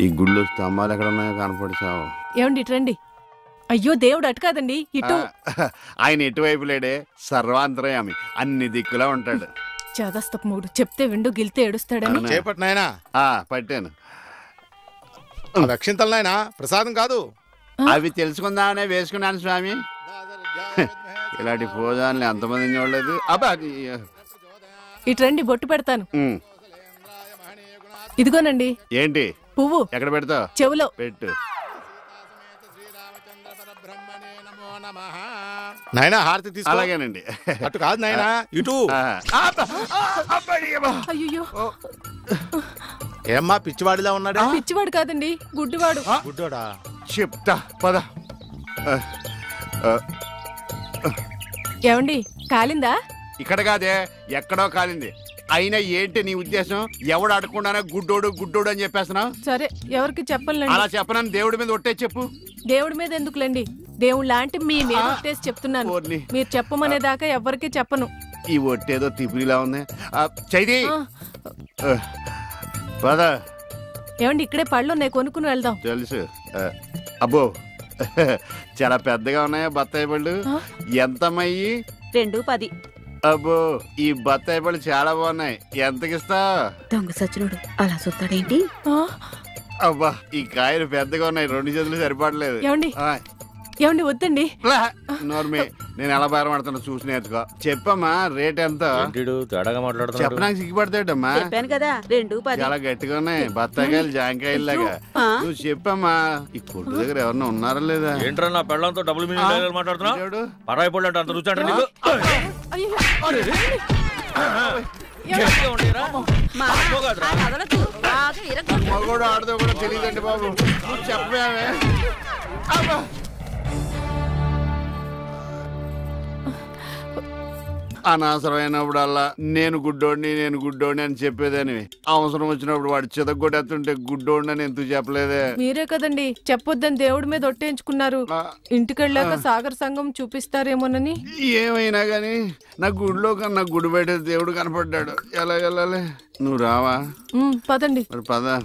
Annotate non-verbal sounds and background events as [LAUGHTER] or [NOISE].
ఈ గుళ్ళు స్తంభాలు ఎక్కడ ఉన్నాయో కనపడిచావు ఏమండి ఇటు అయ్యో దేవుడు అటు కాదండి ఇటు. ఆయన ఎటువైపు లేడే? సర్వాంతరయామి అన్ని దిక్కులా ఉంటాడు. చేదస్తపు మూడు చెప్తే విండు గిల్తే ఏడుస్తాడని? చేపట్టు నాయనా. ఆ, పట్టాను. ఆ దక్షిణతలు నాయనా ప్రసాదం కాదు. అవి తెలుసుకుందామనే వేసుకున్నాను స్వామి. ఇలాంటి భోజనాలు ఎంతమంది చూడలేదు అబ్బా ఇటు రండి బొట్టు పెడతాను. ఇదిగోనండి. ఏంటి? పువ్వు. ఎక్కడ పెడతావు చెవులో. పెట్టు. నాయనా హారతి తీసుకో. అలాగేనండి. అటు కాదు నాయనా ఇటు. అయ్యో ఏమ్మా పిచ్చివాడిలా ఉన్నాడా? పిచ్చివాడు కాదండి గుడ్డివాడు. గుడ్డోడా? చెప్తా పద. ఏమండి కాలిందా? ఇక్కడ కాదే ఎక్కడో కాలింది. అయినా ఏంటి నీ ఉద్దేశం? ఎవడు అడగకుండానే గుడ్డోడు గుడ్డోడు అని చెప్పేస్తున్నావు సరే ఎవరికి చెప్పలేండి అలా చెప్పనని దేవుడి మీద ఒట్టే చెప్పు. దేవుడి మీద ఎందుకులేండి? దేవుడు లాంటి మీ మీద ఒట్టేసి చెప్తున్నాను. ఓర్ని. మీరు చెప్పమనే దాకా ఎవరికి చెప్పను. ఈ ఒట్టేదో తిపిరిలా ఉంది. ఆ, చైది ఆ, ఆ, పద. ఏమండి ఇక్కడే పళ్ళు ఉన్నాయి కొనుక్కుని వెళ్దాం. తెలుసు. ఆ, అబ్బో. [LAUGHS] చాలా పెద్దగా ఉన్నాయా బత్తాయి పళ్ళు? ఆ? ఎంతమయ్యి రెండు పది. అబ్బో ఈ బత్తాయి పళ్ళు చాలా బాగున్నాయి. ఎంతకిస్తా? దొంగ సచ్చినోడు అలా చూస్తాడేంటి? అబ్బా ఈ కాయలు పెద్దగా ఉన్నాయి రెండు చేతులు సరిపడలేదు. ఏమండి? వద్దండి. నోర్మి నేను ఎలా బేరమాడుతున్నా చూసి నేర్చుకో. చెప్పమ్మా రేట్ ఎంత? తేడాగా మాట్లాడుతున్నాడు? చెప్పడానికి సిగ్గుపడతాడమ్మా. చెప్పాను కదా రెండు చాలా గట్టిగా ఉన్నాయి బత్తాయికాయలు జాంకాయలు లాగా? నువ్వు చెప్పమ్మా ఈ కొట్టు దగ్గర ఎవరన్నా ఉన్నారా లేదా? ఏంట్రా నా పెళ్ళంతో మాట్లాడుతున్నావు? దేవుడు పరాయి పళ్ళు అంటే అంత రుచి అంటే మగోడు ఆడదో కూడా తెలియదండి బాబు. నువ్వు చెప్పమే అనవసరమైనప్పుడల్లా నేను గుడ్డోడిని నేను గుడ్డోడిని అని చెప్పేదని అవసరం వచ్చినప్పుడు వాడు చితగొట్టేస్తుంటే గుడ్డోడిని అని ఎందుకు చెప్పలేదే? మీరే కదండి చెప్పొద్దని దేవుడి మీద ఒట్టేయించుకున్నారు. ఇంటికెళ్ళాక సాగర్ సంఘం చూపిస్తారేమోనని. ఏమైనా గాని నా గుడిలో కన్నా గుడి బయట దేవుడు కనపడ్డాడు. ఎలా వెళ్ళాలి? నువ్వు రావా? పదండి. పద.